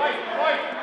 Son, white,